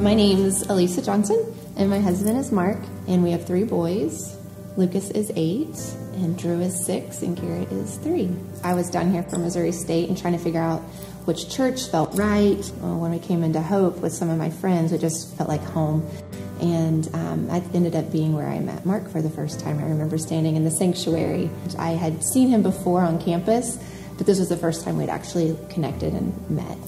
My name's Alisa Johnson, and my husband is Mark, and we have three boys. Lucas is eight, and Drew is six, and Garrett is three. I was down here from Missouri State and trying to figure out which church felt right. Well, when we came into Hope with some of my friends, it just felt like home. And um, I ended up being where I met Mark for the first time. I remember standing in the sanctuary. I had seen him before on campus, but this was the first time we'd actually connected and met.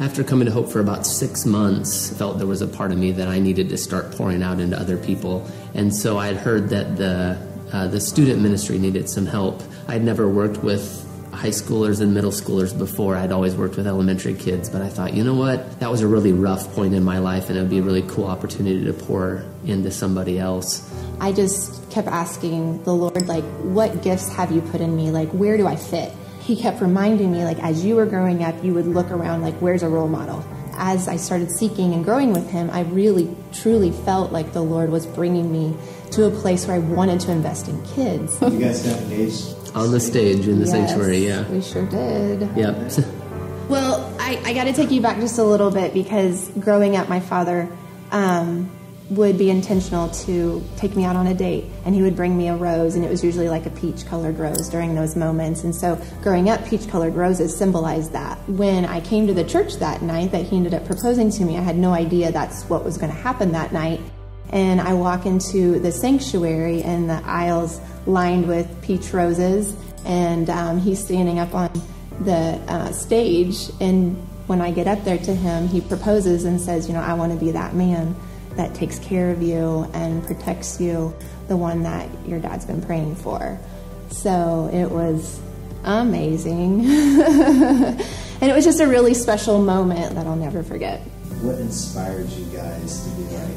After coming to Hope for about six months, felt there was a part of me that I needed to start pouring out into other people. And so I had heard that the, uh, the student ministry needed some help. I'd never worked with high schoolers and middle schoolers before. I'd always worked with elementary kids, but I thought, you know what? That was a really rough point in my life, and it would be a really cool opportunity to pour into somebody else. I just kept asking the Lord, like, what gifts have you put in me? Like, where do I fit? He kept reminding me, like, as you were growing up, you would look around, like, where's a role model? As I started seeking and growing with him, I really, truly felt like the Lord was bringing me to a place where I wanted to invest in kids. You guys got engaged? On the stage in the yes, sanctuary, yeah. We sure did. Yep. well, I, I got to take you back just a little bit because growing up, my father um, would be intentional to take me out on a date and he would bring me a rose and it was usually like a peach colored rose during those moments. And so growing up peach colored roses symbolized that. When i came to the church that night that he ended up proposing to me i had no idea that's what was going to happen that night. And i walk into the sanctuary and the aisles lined with peach roses and um, he's standing up on the uh, stage and when i get up there to him he proposes and says you know i want to be that man that takes care of you and protects you, the one that your dad's been praying for. So it was amazing. and it was just a really special moment that I'll never forget. What inspired you guys to be like,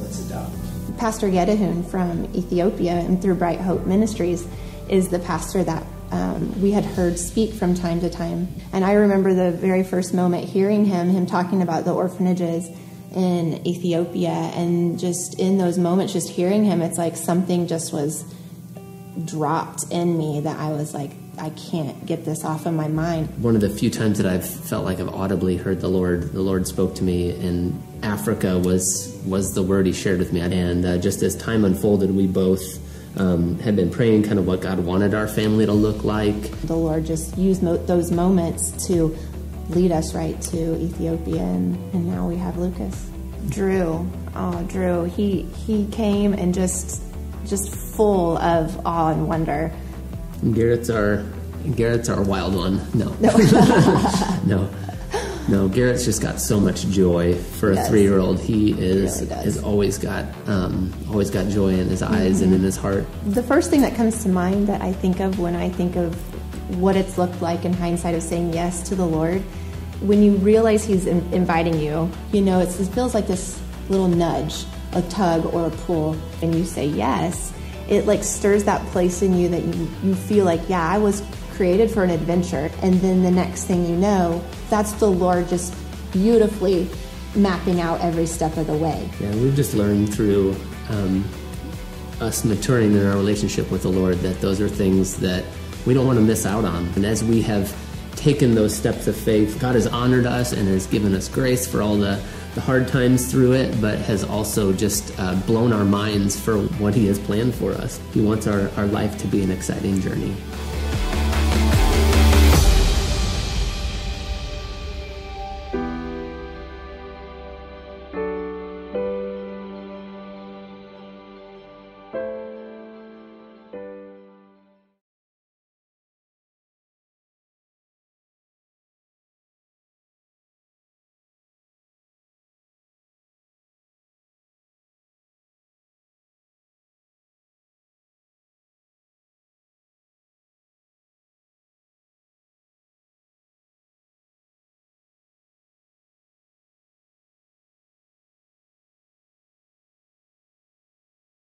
let's adopt? Pastor Gedahun from Ethiopia and through Bright Hope Ministries is the pastor that um, we had heard speak from time to time. And I remember the very first moment hearing him, him talking about the orphanages in Ethiopia. And just in those moments, just hearing him, it's like something just was dropped in me that I was like, I can't get this off of my mind. One of the few times that I've felt like I've audibly heard the Lord, the Lord spoke to me, and Africa was was the word He shared with me. And uh, just as time unfolded, we both um, had been praying kind of what God wanted our family to look like. The Lord just used mo- those moments to lead us right to Ethiopia, and, and now we have Lucas. Drew, oh Drew, he he came and just just full of awe and wonder. Garrett's our Garrett's our wild one. No, no, no, no. Garrett's just got so much joy for a three year old. He is really has always got um, always got joy in his eyes mm-hmm. and in his heart. The first thing that comes to mind that I think of when I think of what it's looked like in hindsight of saying yes to the Lord when you realize he's in, inviting you, you know, it feels like this little nudge, a tug or a pull, and you say yes, it like stirs that place in you that you, you feel like, yeah, I was created for an adventure. And then the next thing you know, that's the Lord just beautifully mapping out every step of the way. Yeah, we've just learned through um, us maturing in our relationship with the Lord that those are things that we don't want to miss out on. And as we have taken those steps of faith. God has honored us and has given us grace for all the, the hard times through it, but has also just uh, blown our minds for what He has planned for us. He wants our, our life to be an exciting journey.